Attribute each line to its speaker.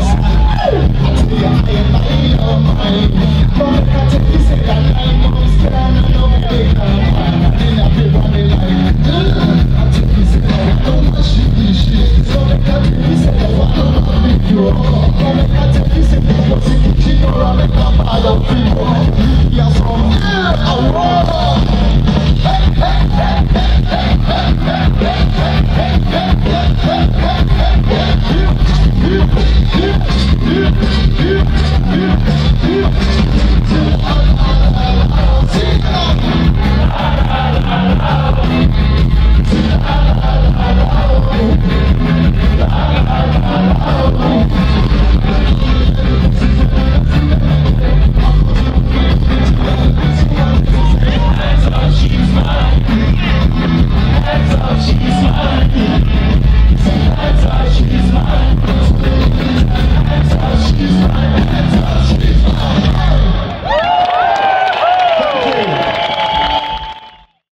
Speaker 1: Yes, I tell you I am mighty, oh. Don't let take you